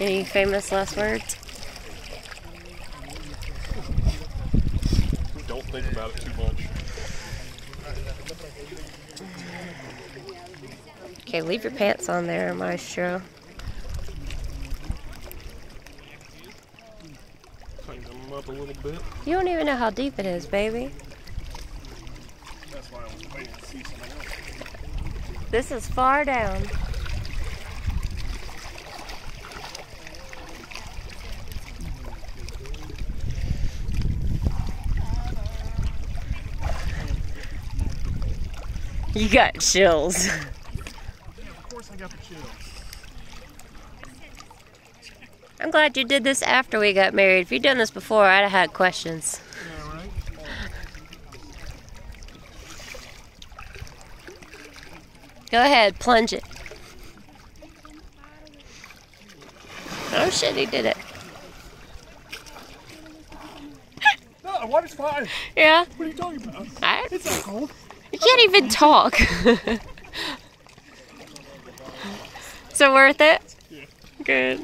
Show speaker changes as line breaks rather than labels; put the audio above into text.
Any famous last words?
Don't think about it too much.
Okay, leave your pants on there, Maestro.
Tighten them up a little bit.
You don't even know how deep it is, baby.
That's why I was waiting to see something else.
This is far down. You got chills.
Yeah, of course I got the chills.
I'm glad you did this after we got married. If you'd done this before, I'd have had questions.
Yeah, right?
Go ahead, plunge it. Oh shit, he did it.
No, the water's fine.
Yeah,
What are you talking about?
I,
It's not cold.
You can't even talk. so worth it? Good.